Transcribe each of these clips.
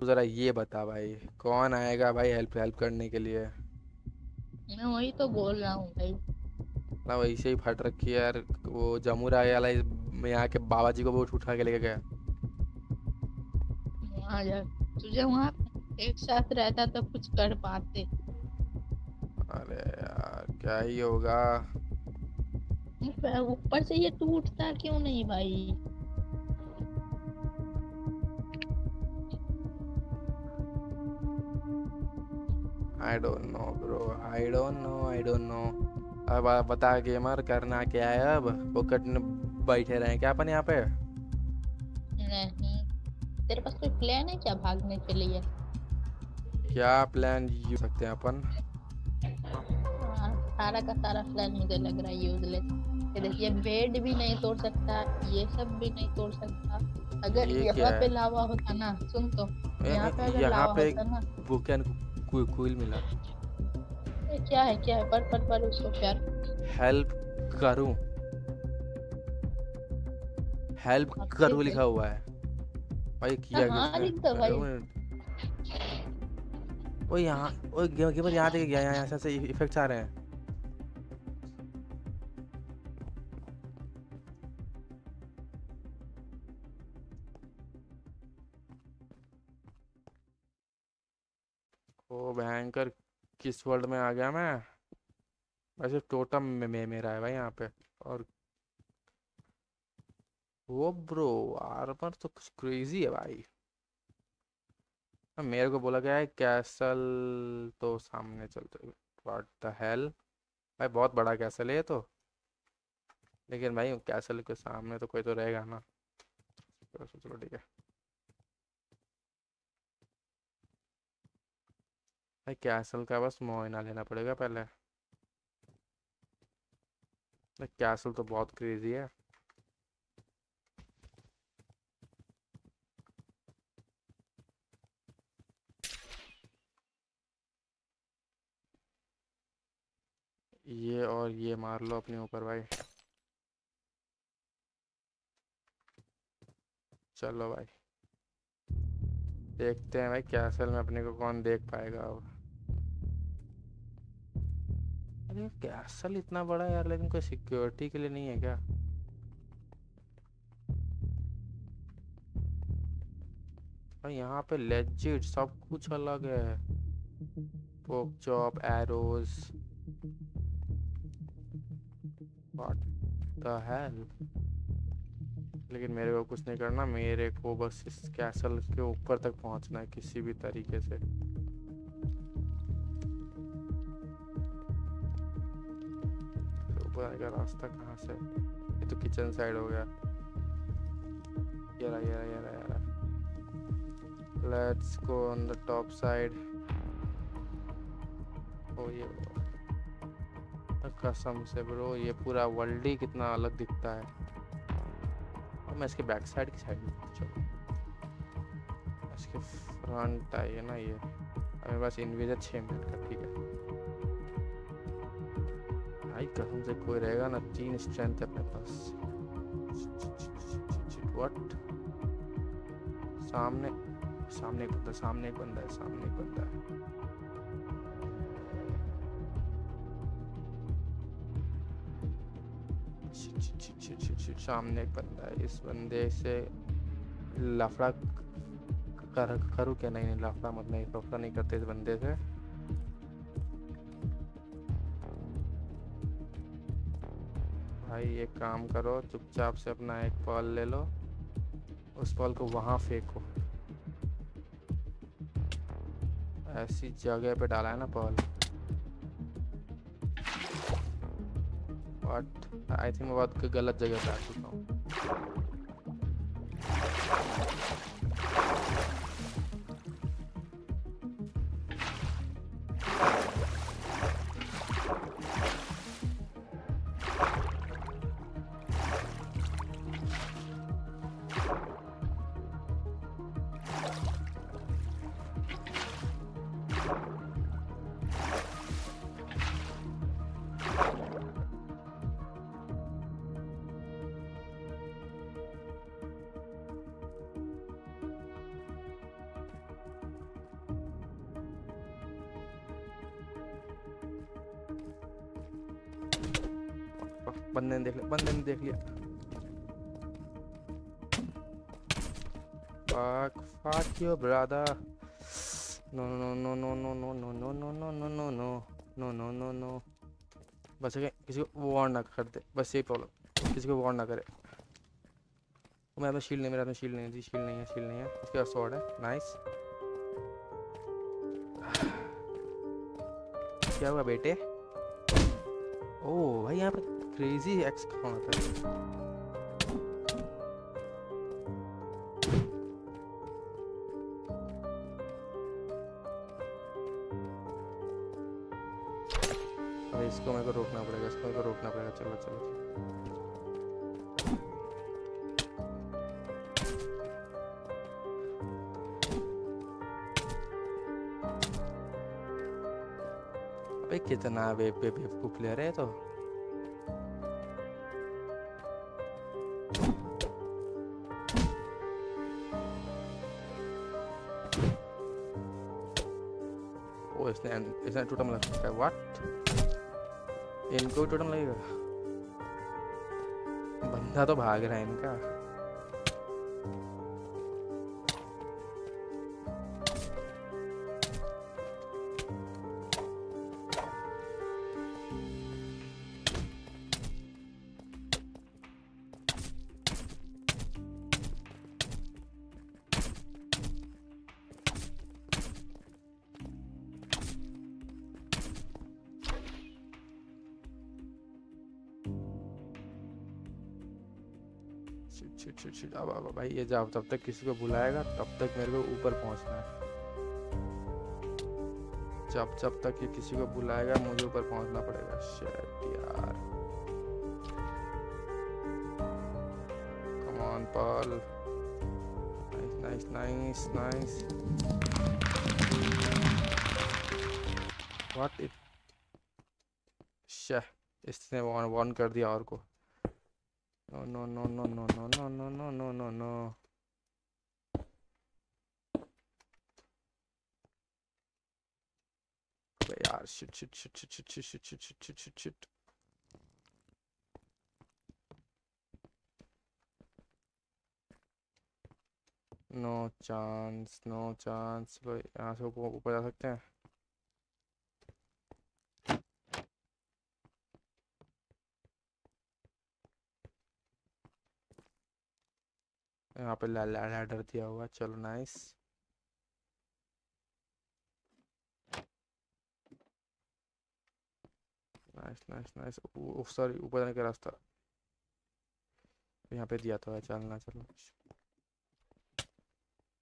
तू जरा ये बता भाई कौन आएगा भाई हेल्प हेल्प करने के लिए? मैं वही तो बोल रहा हूँ भाई। ना वैसे ही फट रखी है यार वो जमूर वाला इस- यहाँ के बाबा जी को वो उठा के लेके गया। वहाँ जा तुझे वहाँ एक साथ रहता तो कुछ कर पाते। अरे यार क्या ही होगा। ऊपर से ये टूटता क्यों नहीं भाई? I don't know bro I don't know I don't know अब बता गेमर करना क्या है अब? पॉकेट में बैठे रहे क्या अपन यहाँ पे? नहीं। तेरे पास कोई प्लान है क्या भागने के लिए? क्या प्लान यूज़ सकते हैं अपन? हाँ, सारा का सारा प्लान मुझे लग रहा है यूजलेस ये देखिए बेड भी नहीं तोड़ सकता ये सब भी नहीं तोड़ सकता। अगर यहाँ पे लावा होता ना सुन तो यहाँ पे अगर यहाँ लावा पे होता ना। बुक एंड कोई मिला। ये क्या है क्या है? पर पर पर उसको प्यार। हेल्प करूँ। हेल्प करूँ लिखा हुआ है। भाई किया हाँ, दो भाई। ओ यहाँ ओ गेम गेमर यहाँ देख गया यहाँ यहाँ से इफेक्ट्स आ रहे हैं। भयंकर किस वर्ल्ड में आ गया मैं? वैसे टोटम में, में मेरा है भाई यहाँ पे। और वो ब्रो आर्मर तो कुछ क्रेजी है भाई। मेरे को बोला गया है कैसल तो सामने चलते व्हाट द हेल भाई बहुत बड़ा कैसल है तो। लेकिन भाई कैसल के सामने तो कोई तो रहेगा ना। चलो ठीक है। भाई कैसल का बस मुआयना लेना पड़ेगा पहले कैसल तो बहुत क्रेजी है ये और ये मार लो अपने ऊपर भाई चलो भाई देखते हैं भाई कैसल में अपने को कौन देख पाएगा अब अरे कैसल इतना बड़ा यार, लेकिन कोई सिक्योरिटी के लिए नहीं है क्या? भाई यहाँ पे लेजिट सब कुछ अलग है। Pork chop arrows what the hell लेकिन मेरे को कुछ नहीं करना, मेरे को बस इस कैसल के ऊपर तक पहुँचना है किसी भी तरीके से। ऊपर आने का रास्ता कहाँ से? ये तो किचन साइड हो गया। ये रहा ये रहा ये रहा ये रहा let's go on the top side oh ये कसम से ब्रो ये पूरा वर्ल्ड ही कितना अलग दिखता है। और मैं इसके बैक साइड की साइड इसके फ्रंट है ना ये। अभी बस इनविजर छः मिनट का ठीक है। भाई कसम से कोई रहेगा ना तीन स्ट्रेंथ है अपने पास व्हाट सामने सामने एक बंदा सामने एक बंदा है सामने एक बंदा है सामने एक बंदा है इस बंदे से लफड़ा कर करूँ क्या नहीं नहीं लफड़ा मत नहीं लफड़ा नहीं करते इस बंदे से भाई, एक काम करो, चुपचाप से अपना एक पॉल ले लो, उस पॉल को वहाँ फेंको। ऐसी जगह पे डाला है ना पॉल। बट आई थिंक मैं बहुत गलत जगह पे आ चुका हूँ। बंदे ने देख लिया बंदे ने देख लिया fuck fuck you brother no no no no no no no no no no no no no no no no no बस किसी को वार्न ना कर दे बस यही प्रॉब्लम किसी को वार्न ना करे मेरे पास शील्ड नहीं मेरे पास शील्ड नहीं थी शील्ड नहीं है शील्ड नहीं है उसके पास स्वॉर्ड है नाइस क्या हुआ बेटे ओ भाई यहाँ पे क्रेजी एक्स कौन आता है इसको मेरे को रोकना पड़ेगा, इसको मेरे को रोकना पड़ेगा। चलो चलो कितना बेवकूफ़ ले रहे तो। ओ इसने इसने टोटम लग रखा है व्हाट इनको भी टोटम लगेगा बंदा तो भाग रहा है इनका। अब अब भाई ये जाओ, तब तक किसी को बुलाएगा, तब तक मेरे को ऊपर पहुँचना है। जब जब तक ये किसी को बुलाएगा, मुझे ऊपर पहुँचना पड़ेगा। शेट यार। Come Paul nice nice nice what it शेह इसने वन वन कर दिया और को। No, no, no, no, no, no, no, no, no, no, no, no. यार shit, shit, shit, shit, shit, shit, shit, shit, shit, shit, shit, shit. No chance no chance यहाँ से ऊपर जा सकते हैं यहाँ पे लैडर दिया हुआ चलो nice nice nice nice sorry ऊपर जाने का रास्ता। यहाँ पे दिया तो है, चलना चलो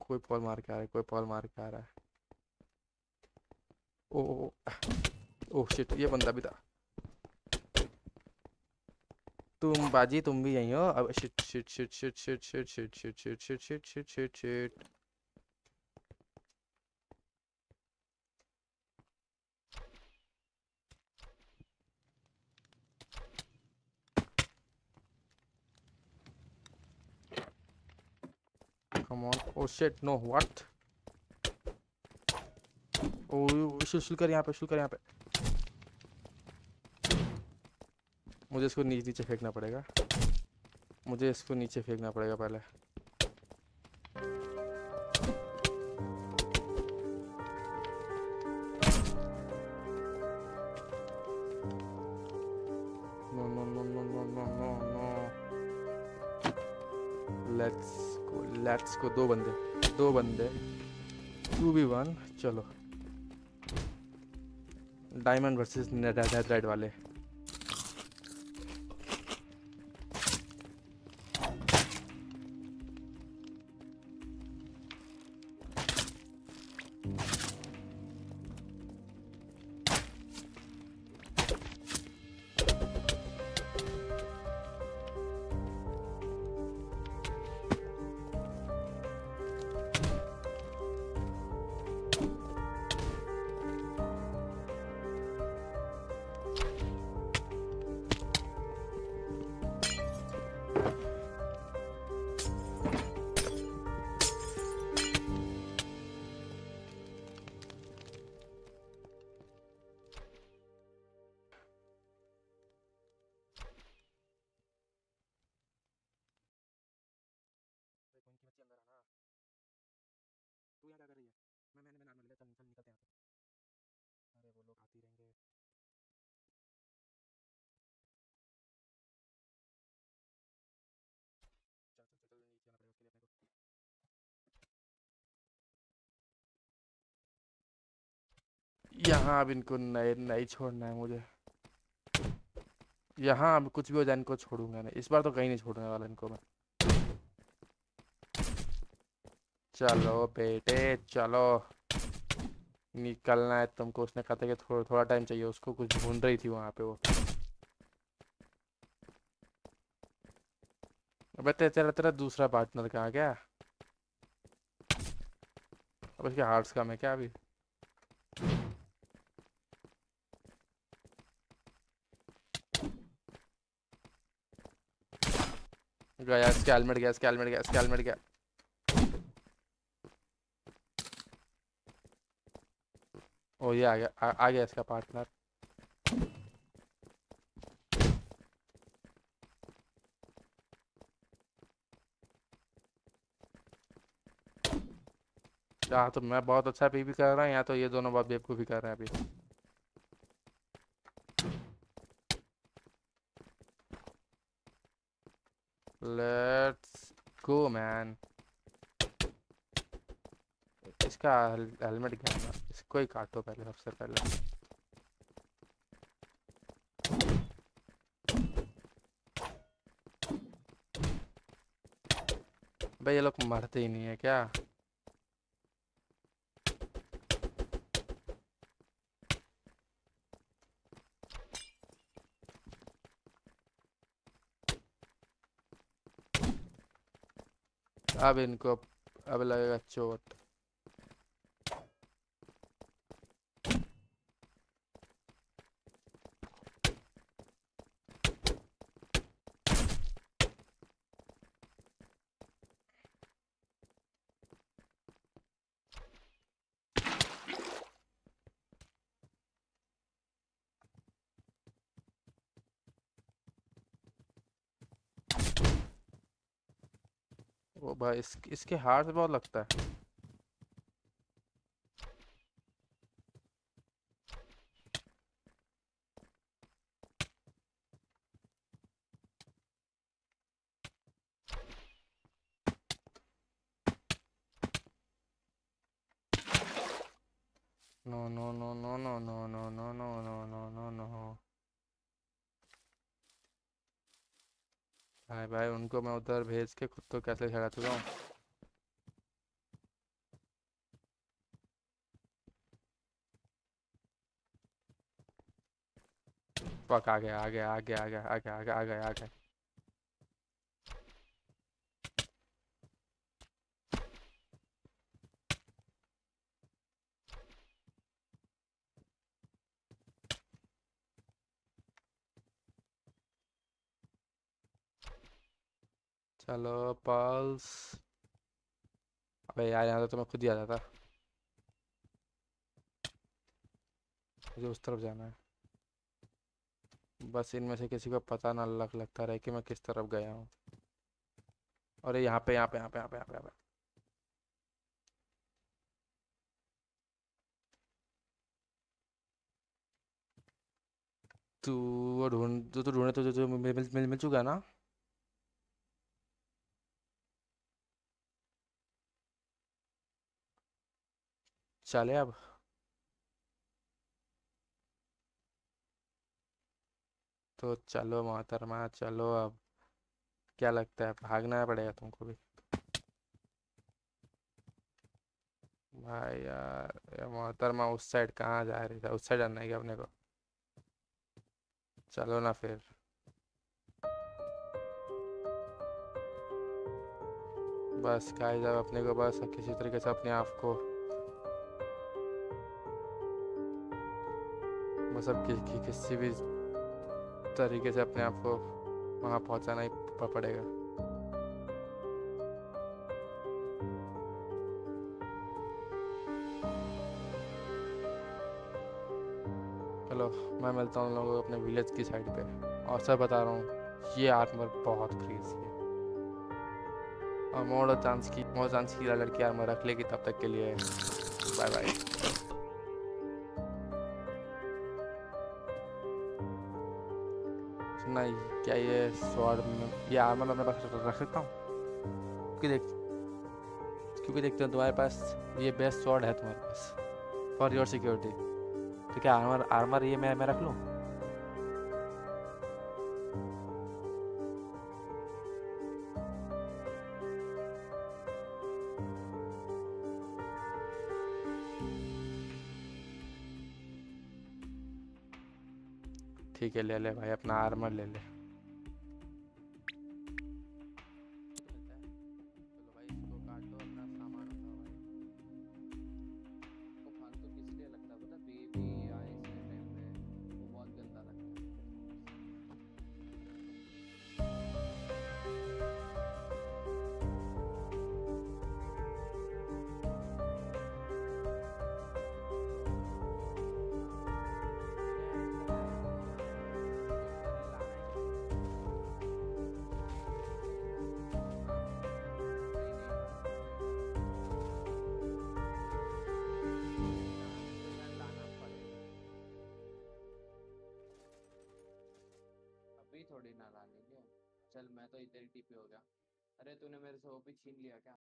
कोई पॉल मार के आ रहा है, कोई पॉल मार के आ रहा है। ओ ओ ओ शिट ये बंदा भी था। तुम बाजी तुम भी यही हो अब shit shit shit shit shit shit shit shit shit shit shit shit shit shit Come on. Oh shit, no, what? Oh, शुल शुल कर यहाँ पे शुल कर यहाँ पे मुझे इसको नीचे नीचे फेंकना पड़ेगा। मुझे इसको नीचे फेंकना पड़ेगा पहले। लेट्स को लेट्स को दो बंदे दो बंदे। टू बी वन चलो। डायमंड वर्सेस रेड वाले। यहाँ अब इनको नहीं नहीं छोड़ना है मुझे। यहाँ अब कुछ भी हो जाए इनको छोड़ूँगा नहीं। इस बार तो कहीं नहीं छोड़ने वाला इनको मैं। चलो बेटे चलो। निकलना है तुमको। उसने कहा था कि थोड़ा थोड़ा टाइम चाहिए। उसको कुछ ढूंढ रही थी वहाँ पे वो। अबे ते, तेरा तेरा दूसरा पार्टनर कहाँ गया? अब इसके हार्ट्स कम है क्या अभी गया इसके हेलमेट गया इसके हेलमेट गया इसके हेलमेट गया। ओ ये आ गया आ, आ गया इसका पार्टनर या तो मैं बहुत अच्छा पी भी कर रहा हूँ या तो ये दोनों बहुत बेवकूफ़ी कर रहे हैं अभी। लेट्स गो मैन इसका हेलमेट क्या है? इसको ही काटो पहले, सबसे पहले। भाई, ये लोग मरते ही नहीं है क्या? अब इनको अब लगेगा चोट। भाई इस, इसके से बहुत लगता है भाई भाई, उनको मैं उधर भेज के खुद तो कैसे चढ़ा चुका हूँ। पक आ गया आ गया आ गया आ गया आ गया आ गया आ गया आ गया चलो पल्स अबे यार यहाँ तो मैं खुद ही आ जाता मुझे उस तरफ़ जाना है बस इनमें से किसी को पता ना लग लगता रहे कि मैं किस तरफ़ गया हूँ अरे यहाँ पे यहाँ पे यहाँ पे यहाँ पे यहाँ पे यहाँ पे तू ढूंढ तू ढूंढे तो जो मिल मिल मिल चुका है ना चले अब। तो चलो मोहतरमा चलो अब। क्या लगता है, भागना पड़ेगा तुमको भी? भाई यार, ये मोहतरमा उस साइड कहाँ जा रही था? उस साइड जाना है क्या अपने को? चलो ना फिर। बस गाइस अब अपने को बस किसी तरीके से अपने आप को अब कि, कि, किसी भी तरीके से अपने आप को वहाँ पहुँचाना ही पड़ेगा। चलो मैं मिलता हूँ लोगों को अपने विलेज की साइड पे और सब बता रहा हूँ ये आर्मर बहुत क्रेजी है। और मोड़ चांस की मोड़ चांस की लड़की आर्मर रख लेगी तब तक के लिए। बाय बाय नहीं क्या ये स्वर्ण ये आर्मर अपने पास रख सकता हूँ? क्योंकि देख, क्योंकि देखते हो तुम्हारे पास ये बेस्ट स्वॉर्ड है तुम्हारे पास। फॉर योर सिक्योरिटी तो क्या आर्मर आर्मर ये मैं मैं रख लूँ? ठीक है ले ले भाई अपना आर्मर ले ले। गलती पे हो गया। अरे तूने मेरे से ऑफ़िस छीन लिया क्या?